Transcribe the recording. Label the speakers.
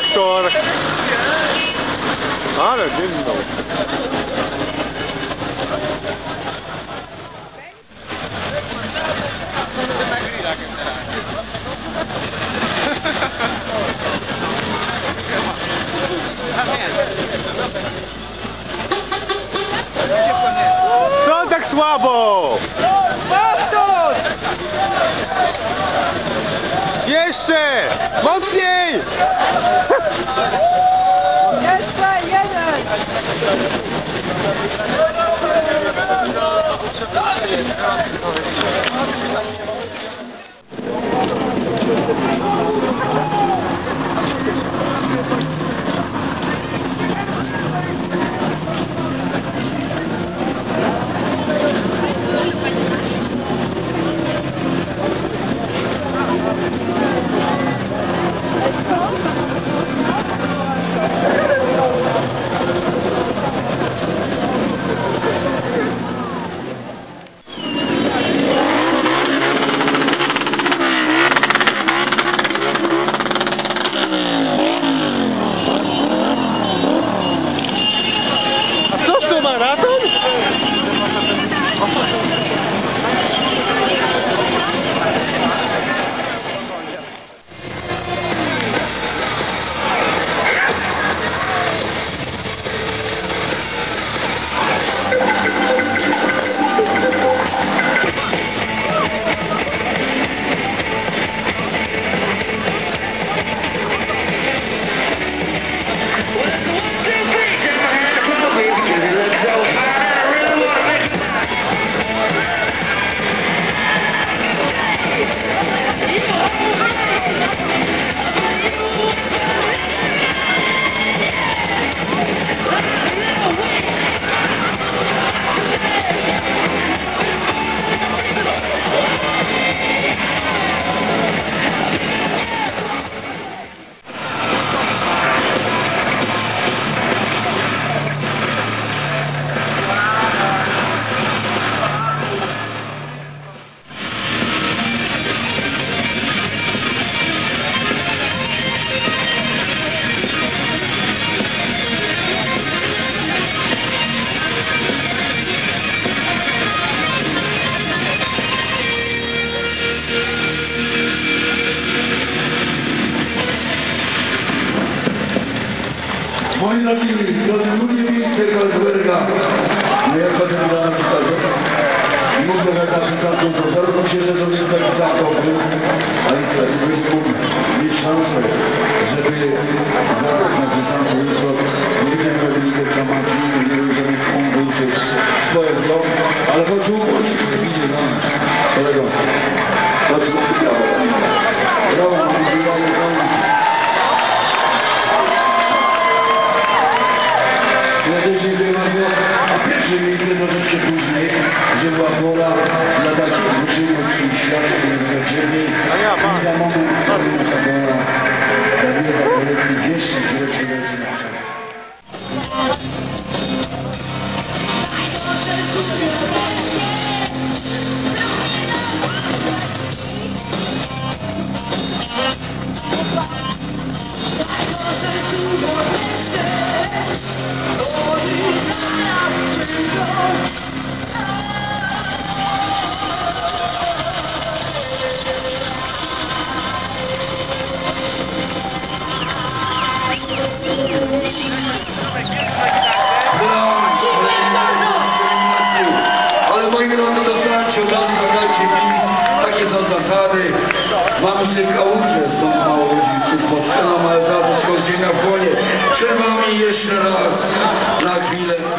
Speaker 1: Traktor. Ale dymną. Co tak? Jeszcze! Mocniej!
Speaker 2: Jeszcze jeden!
Speaker 1: A
Speaker 3: Moi drogi, drodzy ludzie tego Zwerga, nie jako generalna wystawy, mówię na kapitaną, to się, że to jest kapitaną, a i teraz mieć szansę, żeby zaraz na dystansu jutro nie wiem, jak będzie kamaki, nie wiem, że on wróci swoje w ale chodź pierwsze miejsce troszeczkę później, gdzie była pora
Speaker 1: altary, mam
Speaker 3: tylko uczest, mam mało rodzicy, pod ścianą altarza schodzenia płonie. Przed wami jeszcze raz, na chwilę.